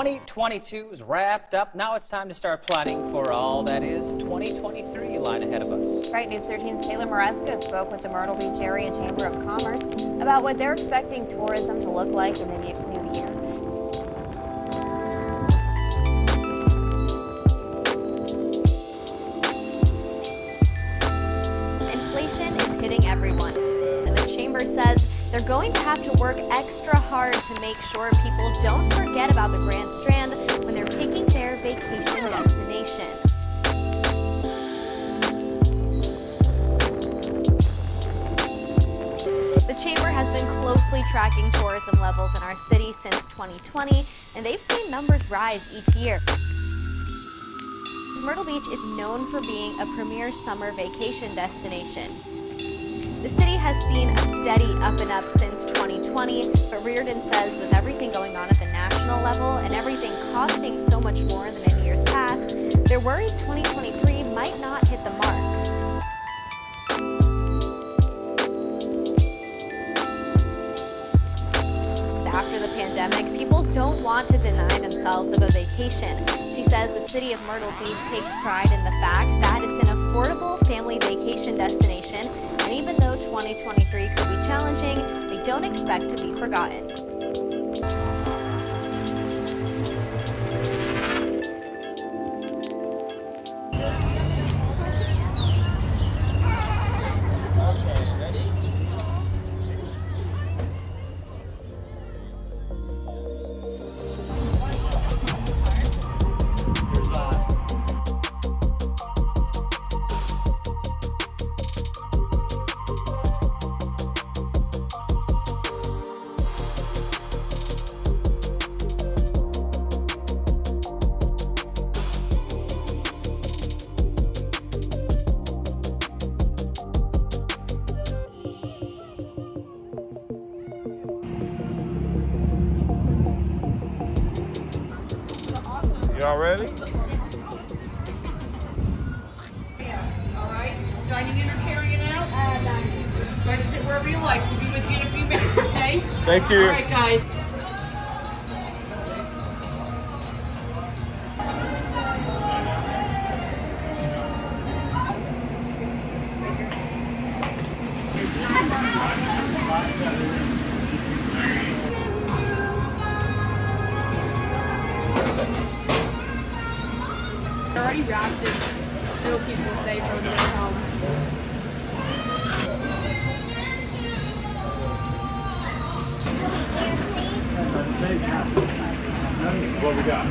2022 is wrapped up. Now it's time to start planning for all that is 2023 lying ahead of us. Right, News 13's Taylor Maresca spoke with the Myrtle Beach Area Chamber of Commerce about what they're expecting tourism to look like in the new year. Inflation is hitting everyone, and the chamber says they're going to have to work extra hard to make sure people don't forget about the Grand Strand when they're picking their vacation destination. The Chamber has been closely tracking tourism levels in our city since 2020, and they've seen numbers rise each year. Myrtle Beach is known for being a premier summer vacation destination. Has seen a steady up and up since 2020, but Riordan says with everything going on at the national level and everything costing so much more than in years past, they're worried 2023 might not hit the mark. After the pandemic, people don't want to deny themselves of a vacation. She says the city of Myrtle Beach takes pride in the fact that it's an affordable family vacation destination, 2023 could be challenging, they don't expect to be forgotten. Y'all ready? All right, dining in or carrying out? Uh, dining. To sit wherever you like. We'll be with you in a few minutes, okay? Thank you. All right, guys. What we got?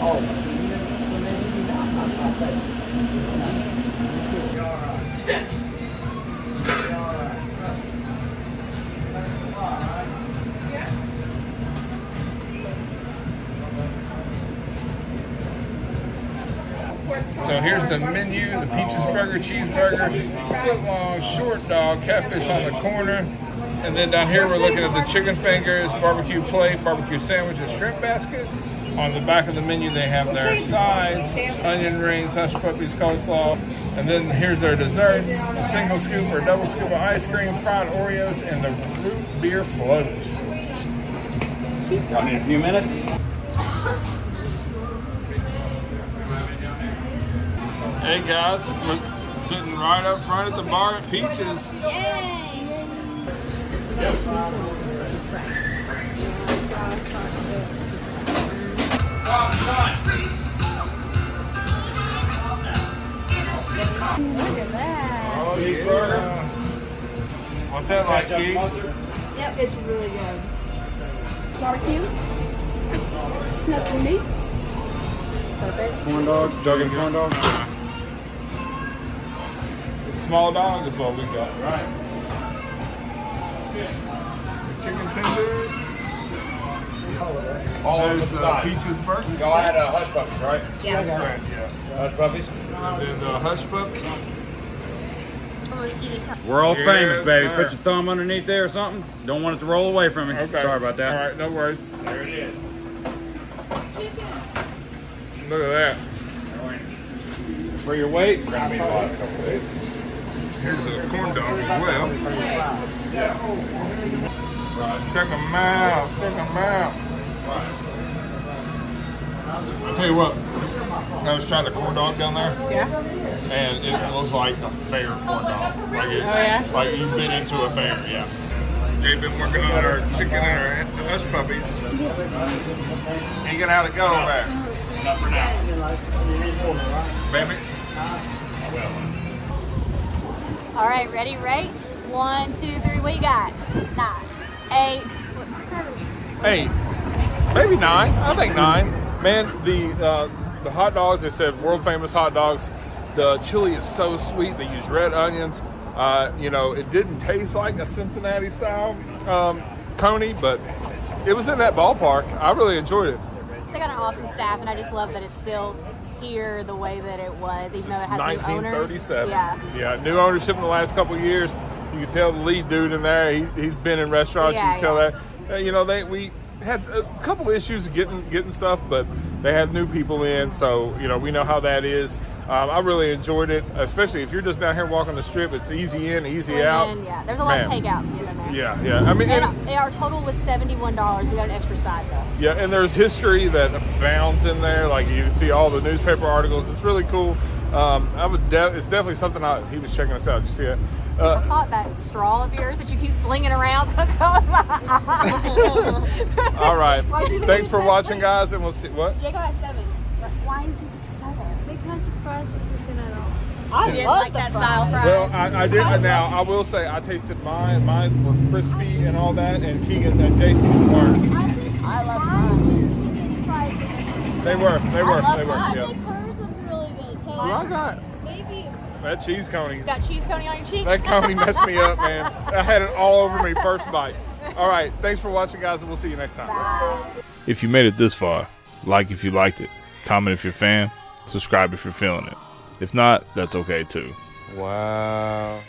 Oh. So here's the menu, the Peaches Burger, Cheeseburger, footlong, short dog, catfish on the corner. And then down here we're looking at the chicken fingers, barbecue plate, barbecue sandwiches, shrimp basket. On the back of the menu they have their sides, onion rings, hush puppies, coleslaw. And then here's their desserts, a single scoop or double scoop of ice cream, fried Oreos, and the root beer float. Got me a few minutes. Hey guys, we're sitting right up front at the bar at Peaches. Oh, yeah. What's that like, Keith? Yep, it's really good. Barbecue. Nothing meat. Perfect. Corn dogs, Duggan corn dogs. Small dog is what we got. Right. Chicken tenders. All over the the sides. Peaches burger. Y'all had uh, hush puppies, right? That's correct, yeah. Hush puppies. And then the hush puppies. World Yes, famous, baby. sir. Put your thumb underneath there or something. Don't want it to roll away from me. Okay. Sorry about that. All right, no worries. There it is. Look at that. For your weight? Here's a corn dog as well. Check them out. Check them out. I'll tell you what. I was trying the corn dog down there, Yeah. and it was like a fair corn dog. Like it, Oh, yeah? Like you've been into a fair, yeah. Jay been working on our chicken and our hush puppies. Egan, how'd it go over there? Not for now. Baby? All right, ready, right? One, two, three. What you got? Nine, eight, seven. Eight, maybe nine. I think nine. Man, the uh, the hot dogs. They said world famous hot dogs. The chili is so sweet. They use red onions. Uh, you know, it didn't taste like a Cincinnati style um, coney, but it was in that ballpark. I really enjoyed it. They got an awesome staff, and I just love that it's still here the way that it was, even though it has new owners. 1937. Yeah. Yeah, new ownership in the last couple of years. You can tell the lead dude in there. He, he's been in restaurants. Yeah, you can tell yeah. that. Uh, you know, they we had a couple issues getting getting stuff, but they had new people in, so you know we know how that is. Um, I really enjoyed it, especially if you're just down here walking the strip. It's easy in, easy And out. then, yeah, there's a lot of Man. takeout in there. Yeah, yeah. I mean, And, and- and our total was seventy-one dollars. We got an extra side though. Yeah, and there's history that abounds in there. Like you see all the newspaper articles. It's really cool. Um, I would. De- it's definitely something. I, he was checking us out. Did you see it? I Uh, caught that straw of yours that you keep slinging around. all right. Why'd Thanks for that? watching, guys, and we'll see. What? Jacob has seven. Why did you pick seven? Because the fries are something at all. I didn't like that style fries. Well, I, I did. Now I will say I tasted mine. Mine were crispy and all that, and Keegan and JC's weren't. I love mine. They were. They were. They were. mine. Yeah. hers would be really good. So Well, I got maybe that cheese coney. You got cheese coney on your cheek. That coney messed me up, man. I had it all over me first bite. All right. Thanks for watching, guys, and we'll see you next time. If you made it this far, like if you liked it, comment if you're a fan, subscribe if you're feeling it. If not, that's okay too. Wow.